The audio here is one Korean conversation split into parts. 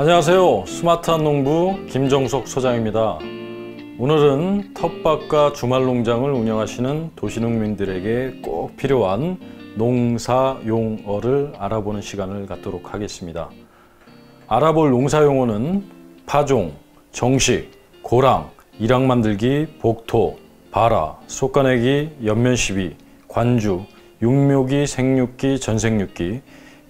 안녕하세요. 스마트한 농부 김정석 소장입니다. 오늘은 텃밭과 주말 농장을 운영하시는 도시농민들에게 꼭 필요한 농사 용어를 알아보는 시간을 갖도록 하겠습니다. 알아볼 농사 용어는 파종, 정식, 고랑, 일학 만들기, 복토, 바라, 솎아내기, 연면시비, 관주, 육묘기, 생육기, 전생육기,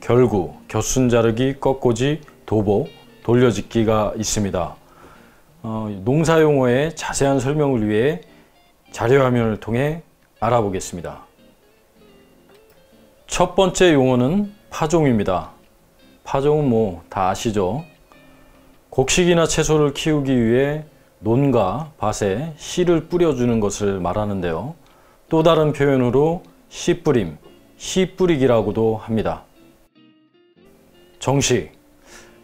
결구, 곁순 자르기, 꺾고지, 도보, 돌려짓기가 있습니다. 어, 농사 용어의 자세한 설명을 위해 자료 화면을 통해 알아보겠습니다. 첫 번째 용어는 파종입니다. 파종은 뭐 다 아시죠? 곡식이나 채소를 키우기 위해 논과 밭에 씨를 뿌려주는 것을 말하는데요. 또 다른 표현으로 씨 뿌림, 씨 뿌리기라고도 합니다. 정식.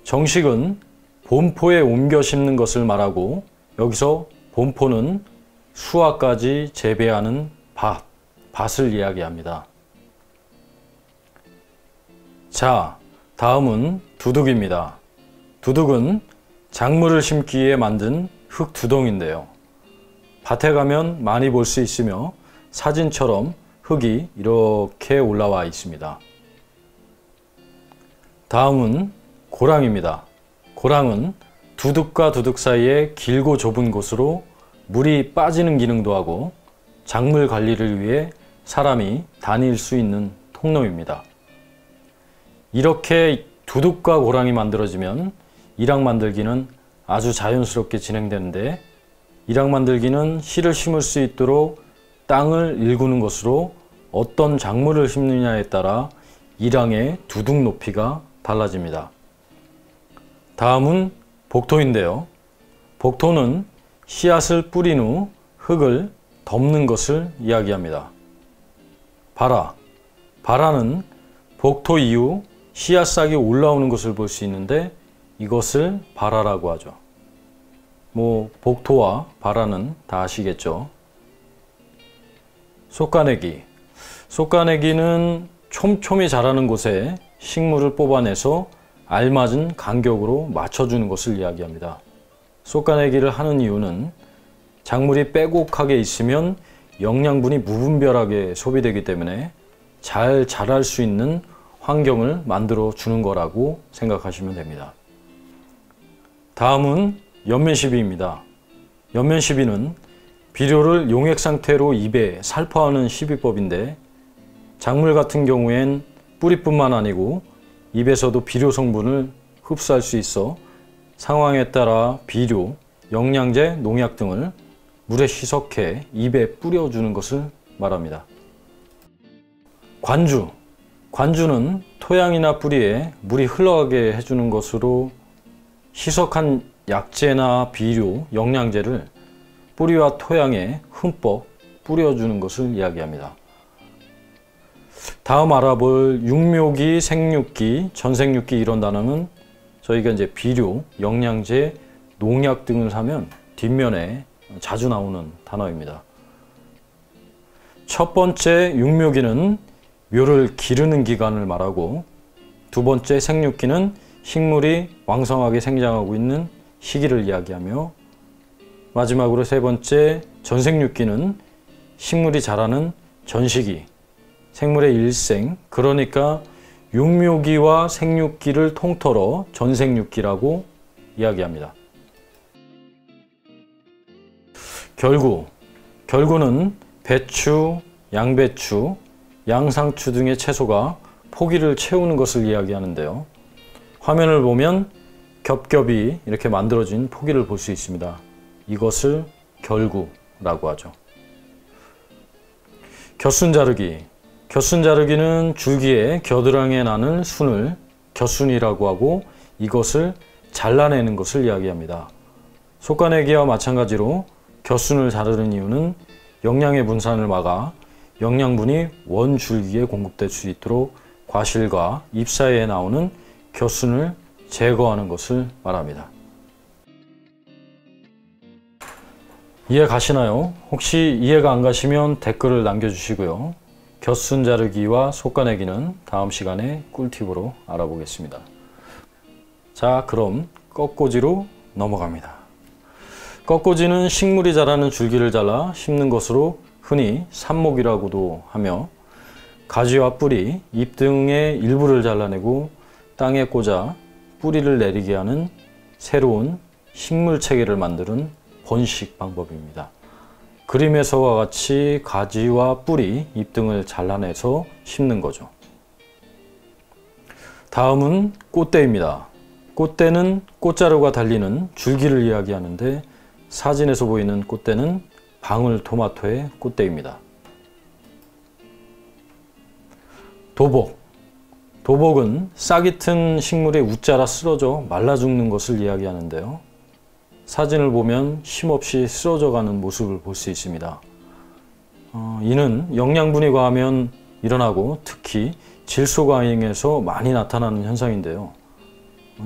정식은 본포에 옮겨 심는 것을 말하고 여기서 본포는 수확까지 재배하는 밭, 밭을 이야기합니다. 자, 다음은 두둑입니다. 두둑은 작물을 심기에 만든 흙두덩인데요. 밭에 가면 많이 볼 수 있으며 사진처럼 흙이 이렇게 올라와 있습니다. 다음은 고랑입니다. 고랑은 두둑과 두둑 사이에 길고 좁은 곳으로 물이 빠지는 기능도 하고 작물 관리를 위해 사람이 다닐 수 있는 통로입니다. 이렇게 두둑과 고랑이 만들어지면 일학 만들기는 아주 자연스럽게 진행되는데 일학 만들기는 씨를 심을 수 있도록 땅을 일구는 것으로 어떤 작물을 심느냐에 따라 일항의 두둑 높이가 달라집니다. 다음은 복토인데요. 복토는 씨앗을 뿌린 후 흙을 덮는 것을 이야기합니다. 바라. 바라는 복토 이후 씨앗싹이 올라오는 것을 볼 수 있는데 이것을 바라라고 하죠. 뭐 복토와 바라는 다 아시겠죠. 솎아내기. 솎아내기는 촘촘히 자라는 곳에 식물을 뽑아내서 알맞은 간격으로 맞춰주는 것을 이야기합니다. 솎아내기를 하는 이유는 작물이 빼곡하게 있으면 영양분이 무분별하게 소비되기 때문에 잘 자랄 수 있는 환경을 만들어 주는 거라고 생각하시면 됩니다. 다음은 연면시비입니다. 연면시비는 비료를 용액 상태로 입에 살포하는 시비법인데 작물 같은 경우엔 뿌리뿐만 아니고 입에서도 비료 성분을 흡수할 수 있어 상황에 따라 비료, 영양제, 농약 등을 물에 희석해 입에 뿌려주는 것을 말합니다. 관주 관주는 토양이나 뿌리에 물이 흘러가게 해주는 것으로 희석한 약재나 비료, 영양제를 뿌리와 토양에 흠뻑 뿌려주는 것을 이야기합니다. 다음 알아볼 육묘기, 생육기, 전생육기 이런 단어는 저희가 이제 비료, 영양제, 농약 등을 하면 뒷면에 자주 나오는 단어입니다. 첫 번째 육묘기는 묘를 기르는 기간을 말하고 두 번째 생육기는 식물이 왕성하게 생장하고 있는 시기를 이야기하며 마지막으로 세 번째 전생육기는 식물이 자라는 전시기, 생물의 일생, 그러니까 육묘기와 생육기를 통틀어 전생육기라고 이야기합니다. 결구, 결구는 배추, 양배추, 양상추 등의 채소가 포기를 채우는 것을 이야기하는데요. 화면을 보면 겹겹이 이렇게 만들어진 포기를 볼 수 있습니다. 이것을 결구라고 하죠. 곁순 자르기. 곁순 자르기는 줄기에 겨드랑이에 나는 순을 곁순이라고 하고 이것을 잘라내는 것을 이야기합니다. 솎아내기와 마찬가지로 곁순을 자르는 이유는 영양의 분산을 막아 영양분이 원줄기에 공급될 수 있도록 과실과 잎 사이에 나오는 곁순을 제거하는 것을 말합니다. 이해 가시나요? 혹시 이해가 안 가시면 댓글을 남겨주시고요. 곁순 자르기와 솎아내기는 다음 시간에 꿀팁으로 알아보겠습니다. 자, 그럼 꺾꽂이로 넘어갑니다. 꺾꽂이는 식물이 자라는 줄기를 잘라 심는 것으로 흔히 삽목이라고도 하며 가지와 뿌리, 잎 등의 일부를 잘라내고 땅에 꽂아 뿌리를 내리게 하는 새로운 식물 체계를 만드는 번식 방법입니다. 그림에서와 같이 가지와 뿌리, 잎 등을 잘라내서 심는 거죠. 다음은 꽃대입니다. 꽃대는 꽃자루가 달리는 줄기를 이야기하는데 사진에서 보이는 꽃대는 방울토마토의 꽃대입니다. 도복. 도복은 싹이 튼 식물의 웃자라 쓰러져 말라 죽는 것을 이야기하는데요. 사진을 보면 쉼없이 쓰러져 가는 모습을 볼 수 있습니다. 어, 이는 영양분이 과하면 일어나고 특히 질소 과잉에서 많이 나타나는 현상인데요.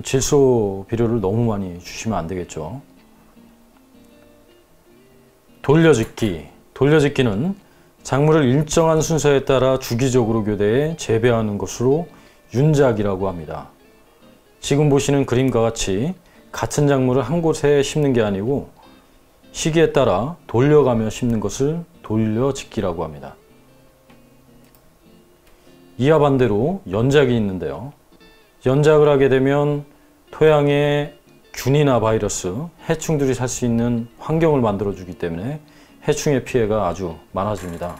질소 비료를 너무 많이 주시면 안 되겠죠. 돌려짓기. 돌려짓기는 작물을 일정한 순서에 따라 주기적으로 교대해 재배하는 것으로 윤작이라고 합니다. 지금 보시는 그림과 같이 같은 작물을 한 곳에 심는 게 아니고 시기에 따라 돌려가며 심는 것을 돌려 짓기라고 합니다. 이와 반대로 연작이 있는데요. 연작을 하게 되면 토양에 균이나 바이러스, 해충들이 살 수 있는 환경을 만들어 주기 때문에 해충의 피해가 아주 많아집니다.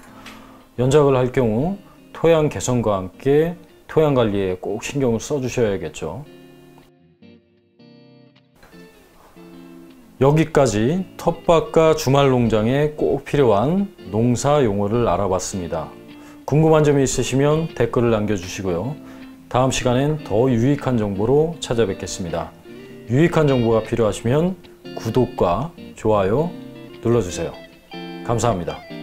연작을 할 경우 토양 개선과 함께 토양 관리에 꼭 신경을 써 주셔야겠죠. 여기까지 텃밭과 주말 농장에 꼭 필요한 농사 용어를 알아봤습니다. 궁금한 점이 있으시면 댓글을 남겨주시고요. 다음 시간엔 더 유익한 정보로 찾아뵙겠습니다. 유익한 정보가 필요하시면 구독과 좋아요 눌러주세요. 감사합니다.